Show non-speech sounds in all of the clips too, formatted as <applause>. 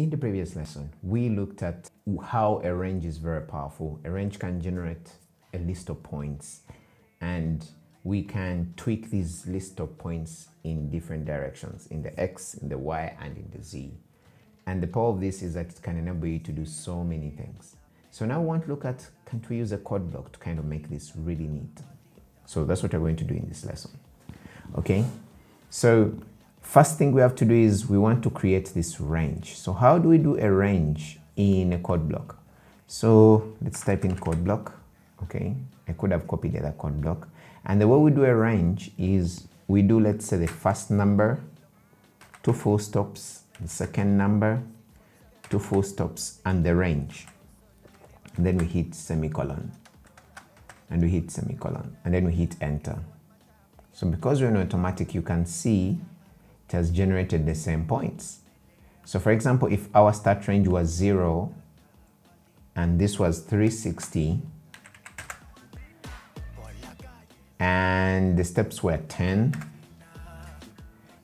In the previous lesson, we looked at how a range is very powerful. A range can generate a list of points and we can tweak this list of points in different directions, in the X, in the Y, and in the Z. And the power of this is that it can enable you to do so many things. So now we want to look at, can't we use a code block to kind of make this really neat? So that's what we're going to do in this lesson. Okay, so First thing we have to do is we want to create this range. So how do we do a range in a code block? So let's type in code block. Okay, I could have copied the other code block. And the way we do a range is we do, let's say, the first number, two full stops, the second number, two full stops, and the range. And then we hit semicolon. And we hit semicolon. And then we hit enter. So because we're in automatic, you can see it has generated the same points. So for example, if our start range was 0 and this was 360 and the steps were 10,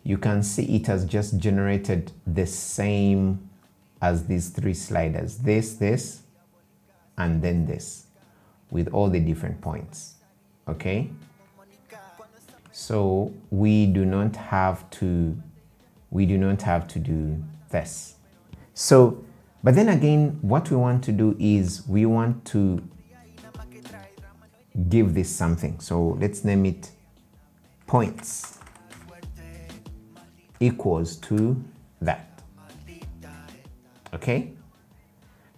you can see it has just generated the same as these three sliders. This, this, and then this with all the different points. Okay? So we do not have to, we do not have to do this. So, but then again, what we want to do is we want to give this something. So let's name it points equals to that. Okay?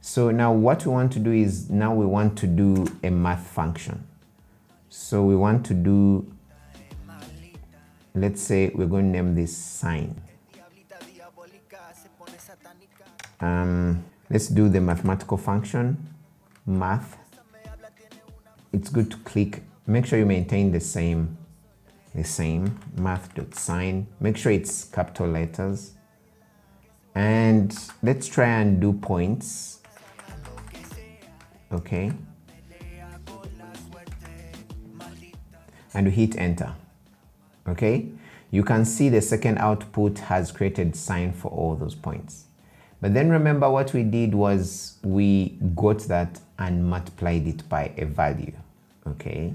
So now what we want to do is now we want to do a math function. So we want to do let's say we're going to name this sine. Um, let's do the mathematical function, math. It's good to click, make sure you maintain the same, the same math.sine. Make sure it's capital letters. And let's try and do points. Okay. And we hit enter okay? You can see the second output has created sine for all those points. But then remember what we did was we got that and multiplied it by a value, okay?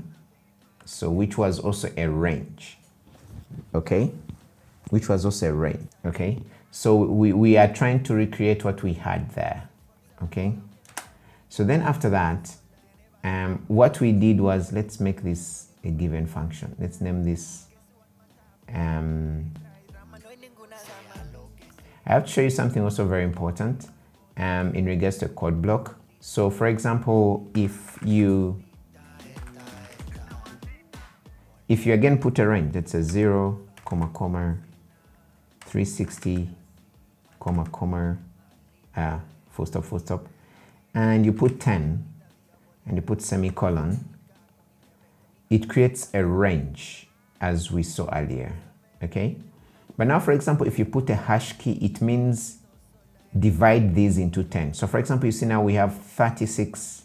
So which was also a range, okay? Which was also a range, okay? So we, we are trying to recreate what we had there, okay? So then after that, um, what we did was, let's make this a given function. Let's name this um, I have to show you something also very important um, in regards to code block. So for example, if you if you again put a range that's a 0, comma, comma, 360, comma, comma, uh, full stop, full stop, and you put 10, and you put semicolon, it creates a range as we saw earlier, okay? But now, for example, if you put a hash key, it means divide these into 10. So for example, you see now we have 36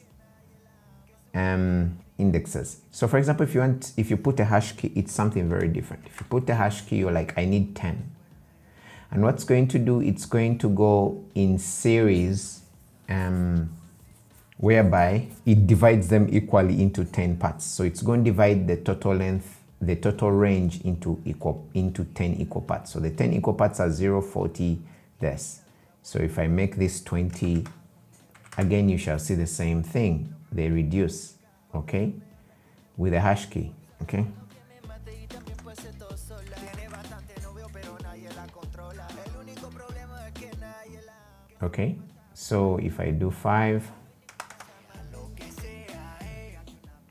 um, indexes. So for example, if you want, if you put a hash key, it's something very different. If you put a hash key, you're like, I need 10. And what's going to do, it's going to go in series um, whereby it divides them equally into 10 parts. So it's going to divide the total length the total range into equal into 10 equal parts. So the 10 equal parts are 0, 40, this. So if I make this 20, again you shall see the same thing. They reduce, okay, with a hash key, okay? Okay, so if I do 5,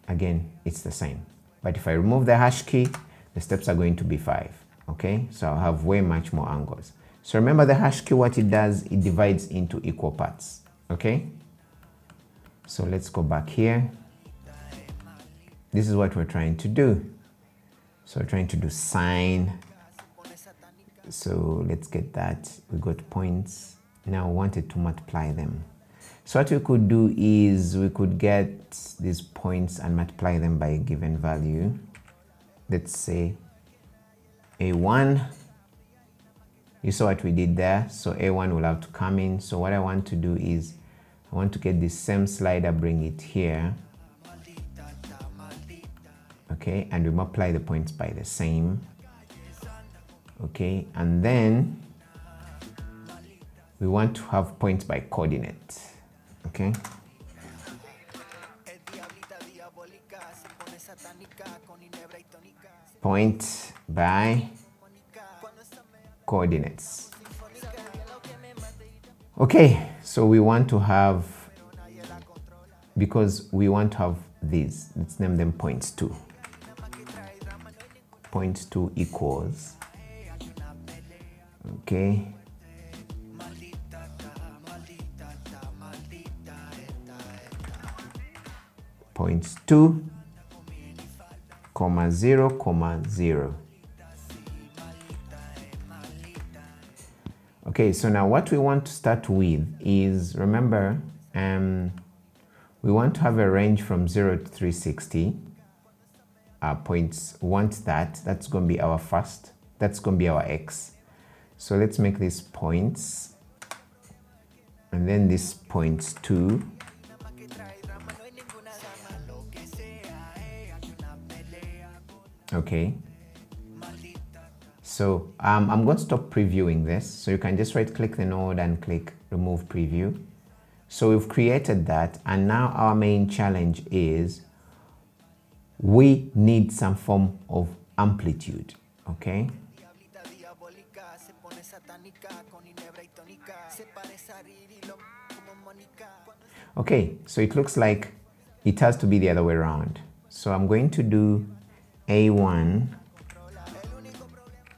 again, it's the same. But if I remove the hash key, the steps are going to be five, okay? So I'll have way much more angles. So remember the hash key, what it does, it divides into equal parts, okay? So let's go back here. This is what we're trying to do. So we're trying to do sine. So let's get that. We got points. Now we wanted to multiply them. So what we could do is we could get these points and multiply them by a given value. Let's say A1 You saw what we did there. So A1 will have to come in. So what I want to do is I want to get the same slider, bring it here. Okay, and we multiply the points by the same. Okay, and then we want to have points by coordinate. Okay. Point by coordinates. Okay, so we want to have, because we want to have these, let's name them points 2. Point 2 equals, okay, points 2 comma 0 comma 0 okay so now what we want to start with is remember um, we want to have a range from 0 to 360 uh, points want that. That's going to be our first. That's going to be our x. So let's make these points. And then this points 2 okay. So um, I'm going to stop previewing this. So you can just right click the node and click remove preview. So we've created that and now our main challenge is we need some form of amplitude okay? Okay so it looks like it has to be the other way around. So I'm going to do a1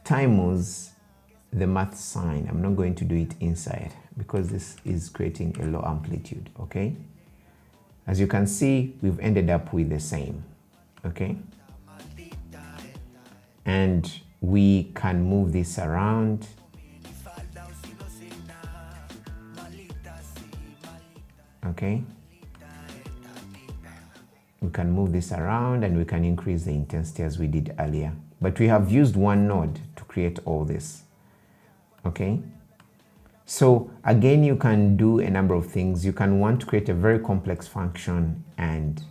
times the math sine. I'm not going to do it inside because this is creating a low amplitude, okay? As you can see, we've ended up with the same, okay? And we can move this around. Okay? We can move this around and we can increase the intensity as we did earlier. But we have used one node to create all this. Okay. So again, you can do a number of things. You can want to create a very complex function and,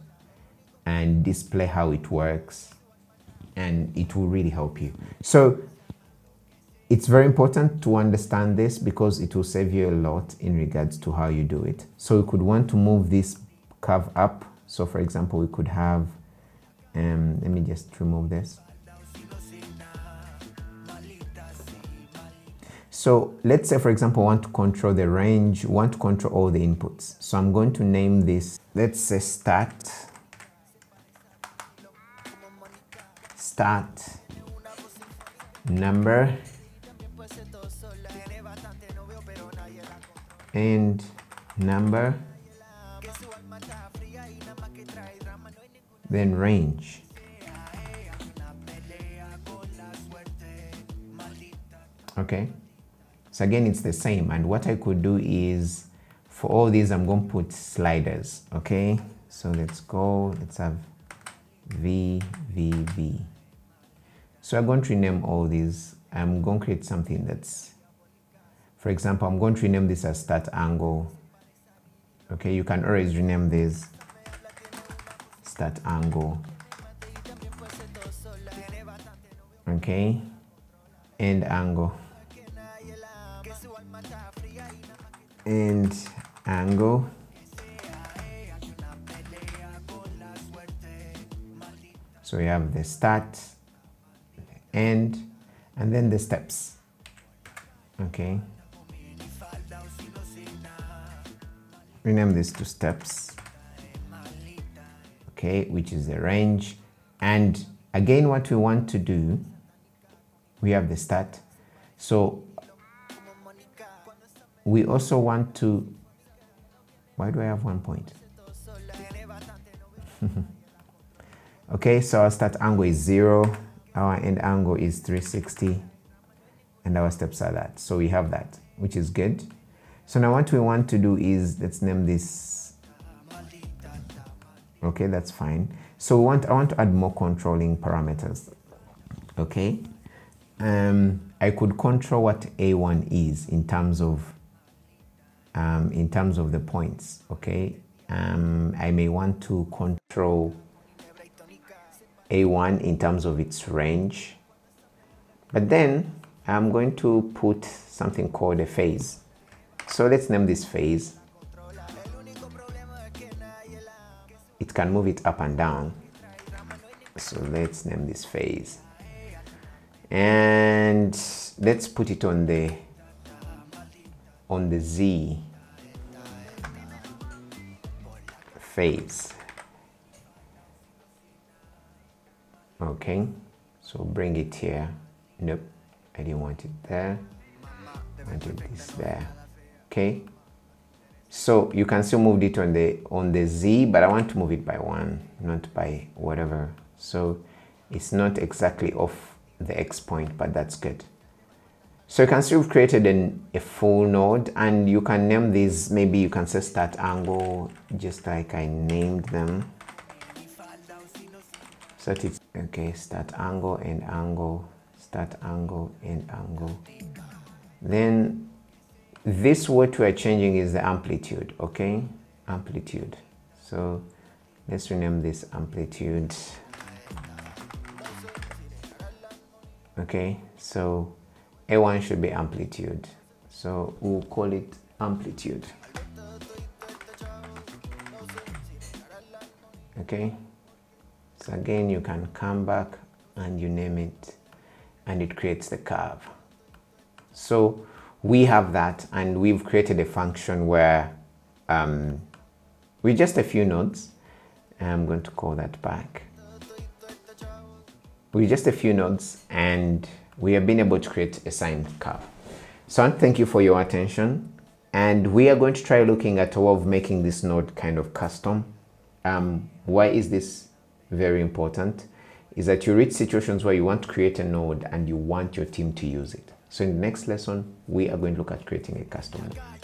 and display how it works and it will really help you. So it's very important to understand this because it will save you a lot in regards to how you do it. So you could want to move this curve up so for example, we could have, um, let me just remove this. So let's say, for example, I want to control the range, want to control all the inputs. So I'm going to name this, let's say start, start, number, and number, then range. Okay, so again, it's the same. And what I could do is for all these, I'm going to put sliders. Okay, so let's go, let's have V, V, V. So I'm going to rename all these. I'm going to create something that's, for example, I'm going to rename this as start angle. Okay, you can always rename this that angle. Okay? And angle. And angle. So we have the start end and then the steps. Okay? Rename this to steps okay, which is the range. And again, what we want to do, we have the start. So we also want to, why do I have one point? <laughs> okay, so our start angle is zero, our end angle is 360, and our steps are that. So we have that, which is good. So now what we want to do is, let's name this okay that's fine so want I want to add more controlling parameters okay um, I could control what A1 is in terms of um, in terms of the points, okay? Um, I may want to control A1 in terms of its range, but then I'm going to put something called a phase. So let's name this phase. It can move it up and down. So let's name this phase. And let's put it on the on the Z phase. Okay, so bring it here. Nope, I didn't want it there. I wanted this there. Okay, so you can still move it on the on the Z, but I want to move it by one, not by whatever. So it's not exactly off the X point, but that's good. So you can see we've created an, a full node and you can name these, maybe you can say start angle, just like I named them. So it's, okay, start angle and angle, start angle and angle. Then this what we're changing is the amplitude, okay? Amplitude. So let's rename this amplitude. Okay, so a1 should be amplitude. So we'll call it amplitude. Okay. So again, you can come back and you name it and it creates the curve. So we have that and we've created a function where um, with just a few nodes, I'm going to call that back. With just a few nodes and we have been able to create a sine curve. So thank you for your attention. And we are going to try looking at a way of making this node kind of custom. Um, why is this very important? Is that you reach situations where you want to create a node and you want your team to use it. So in the next lesson, we are going to look at creating a custom node.